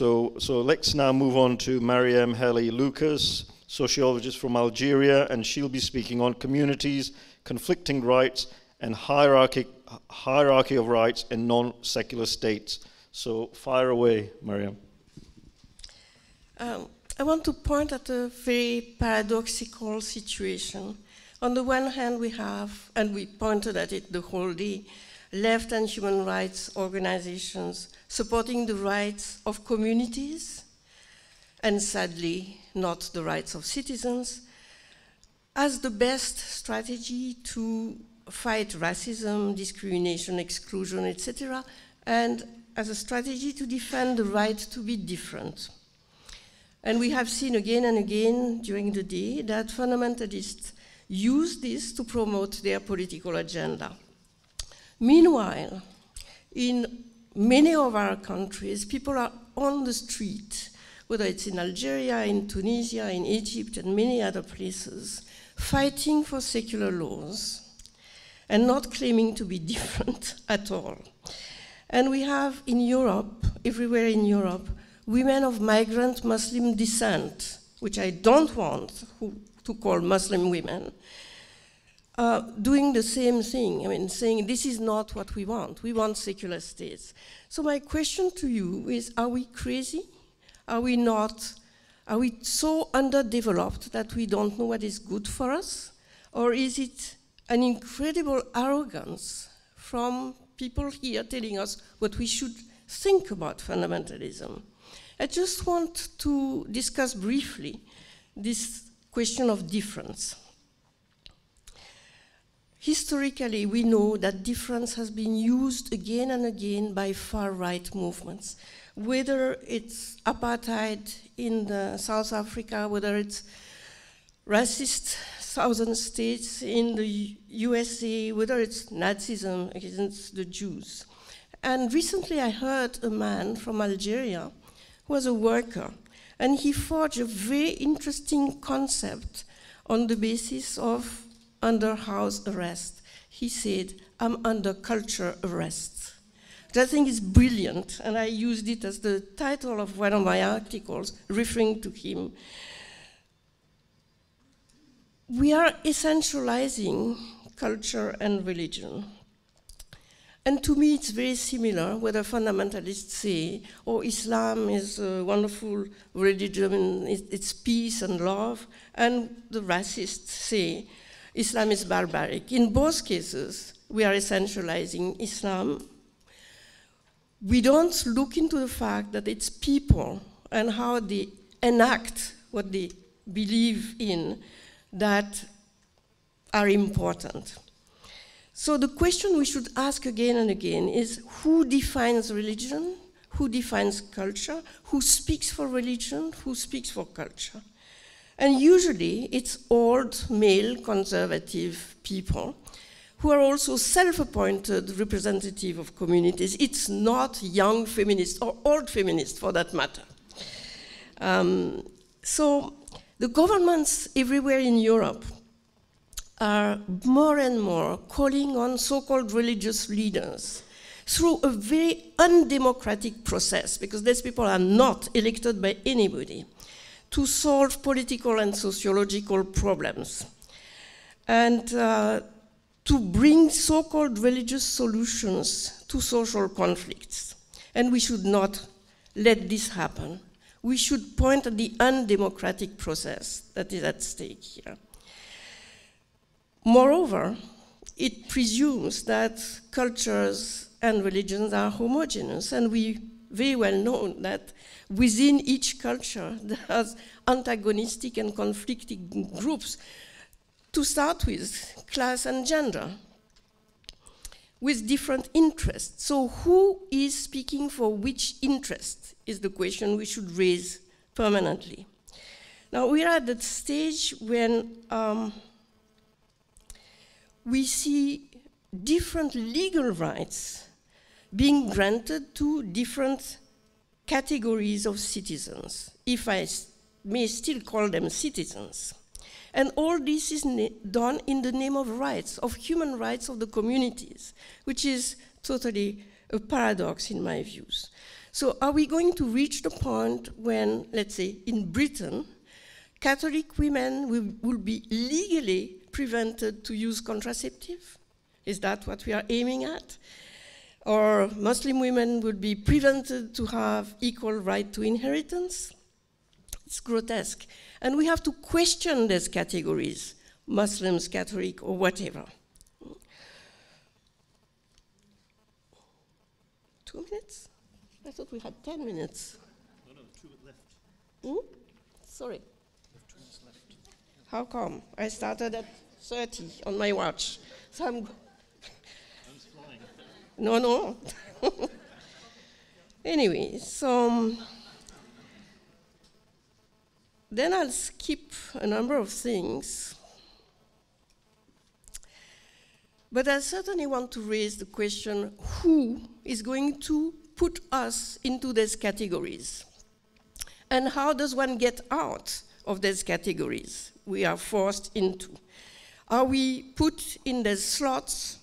So, so let's now move on to Marieme Helie Lucas, sociologist from Algeria, and she'll be speaking on communities, conflicting rights, and hierarchy, hierarchy of rights in non secular states. So, fire away, Marieme. Um, I want to point at a very paradoxical situation. On the one hand, we have, and we pointed at it the whole day, left and human rights organizations supporting the rights of communities, and sadly, not the rights of citizens, as the best strategy to fight racism, discrimination, exclusion, etc., and as a strategy to defend the right to be different. And we have seen again and again during the day that fundamentalists use this to promote their political agenda. Meanwhile, in many of our countries, people are on the street, whether it's in Algeria, in Tunisia, in Egypt, and many other places, fighting for secular laws and not claiming to be different at all. And we have in Europe, everywhere in Europe, women of migrant Muslim descent, which I don't want to call Muslim women, uh, doing the same thing. I mean, saying this is not what we want. We want secular states. So my question to you is: Are we crazy? Are we not? Are we so underdeveloped that we don't know what is good for us, or is it an incredible arrogance from people here telling us what we should think about fundamentalism? I just want to discuss briefly this question of difference. Historically, we know that difference has been used again and again by far right movements, whether it's apartheid in South Africa, whether it's racist southern states in the USA, whether it's Nazism against the Jews. And recently I heard a man from Algeria who was a worker, and he forged a very interesting concept on the basis of under house arrest. He said, I'm under culture arrest. That I think is brilliant, and I used it as the title of one of my articles, referring to him. We are essentializing culture and religion. And to me, it's very similar whether fundamentalists say, oh, Islam is a wonderful religion, it's peace and love, and the racists say, Islam is barbaric. In both cases, we are essentializing Islam. We don't look into the fact that it's people and how they enact what they believe in that are important. So the question we should ask again and again is who defines religion? Who defines culture? Who speaks for religion? Who speaks for culture? And usually it's old male conservative people who are also self-appointed representative of communities. It's not young feminists or old feminists for that matter. Um, so the governments everywhere in Europe are more and more calling on so called religious leaders through a very undemocratic process, because these people are not elected by anybody, to solve political and sociological problems. And uh, to bring so called religious solutions to social conflicts. And we should not let this happen. We should point at the undemocratic process that is at stake here. Moreover, it presumes that cultures and religions are homogeneous, and we very well known that within each culture there's antagonistic and conflicting groups. To start with, class and gender, with different interests. So, who is speaking for which interest is the question we should raise permanently. Now, we are at the stage when um, we see different legal rights being granted to different categories of citizens, if I may still call them citizens. And all this is done in the name of rights, of human rights of the communities, which is totally a paradox in my views. So, are we going to reach the point when, let's say, in Britain, Catholic women will, will be legally prevented to use contraceptive? Is that what we are aiming at? Or Muslim women would be prevented to have equal right to inheritance? It's grotesque. And we have to question these categories Muslims, Catholic, or whatever. Two minutes? I thought we had 10 minutes. No, no, two left. Hmm? Sorry. How come? I started at 30 on my watch. So I'm. No, no. anyway, so. Um, then I'll skip a number of things. But I certainly want to raise the question who is going to put us into these categories? And how does one get out of these categories we are forced into? Are we put in the slots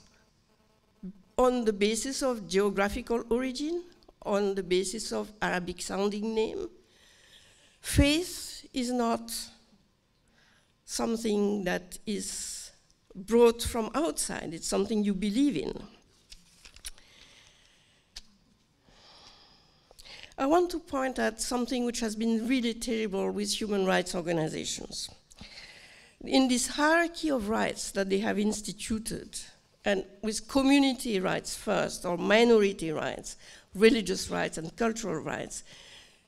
on the basis of geographical origin, on the basis of Arabic sounding name? Faith is not something that is brought from outside, it's something you believe in. I want to point at something which has been really terrible with human rights organizations. In this hierarchy of rights that they have instituted, and with community rights first, or minority rights, religious rights, and cultural rights,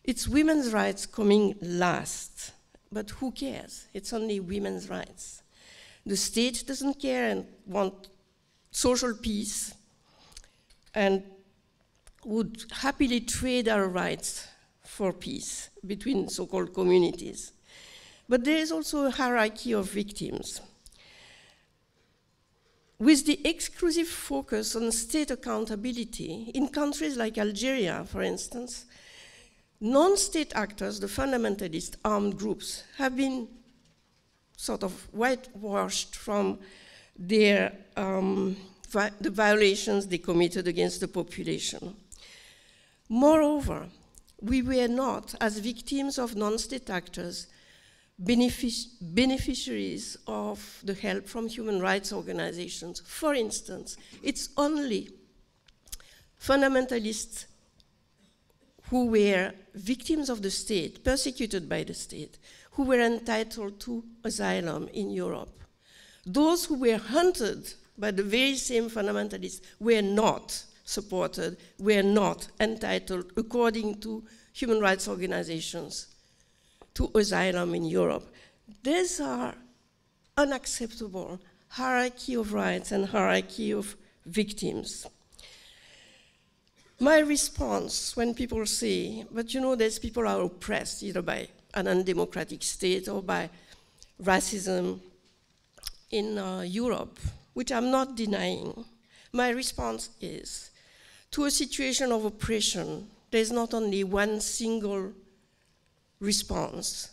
it's women's rights coming last. But who cares? It's only women's rights. The state doesn't care and want social peace and would happily trade our rights for peace between so called communities. But there is also a hierarchy of victims. With the exclusive focus on state accountability, in countries like Algeria, for instance, non state actors, the fundamentalist armed groups, have been sort of whitewashed from their, um, vi the violations they committed against the population. Moreover, we were not, as victims of non state actors, benefic beneficiaries of the help from human rights organizations. For instance, it's only fundamentalists who were victims of the state, persecuted by the state, who were entitled to asylum in Europe. Those who were hunted by the very same fundamentalists were not supported, were not entitled, according to human rights organizations, to asylum in Europe. These are unacceptable hierarchy of rights and hierarchy of victims. My response when people say, but you know, these people are oppressed either by an undemocratic state or by racism in uh, Europe, which I'm not denying, my response is to a situation of oppression, there's not only one single response.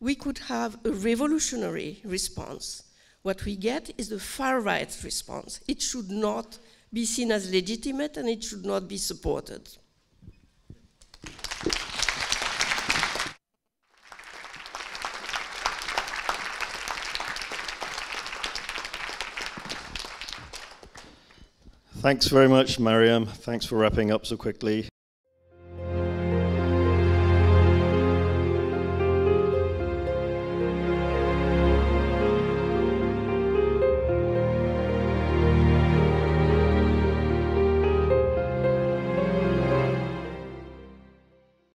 We could have a revolutionary response. What we get is the far right response. It should not be seen as legitimate and it should not be supported. Thanks very much, Marieme. Thanks for wrapping up so quickly.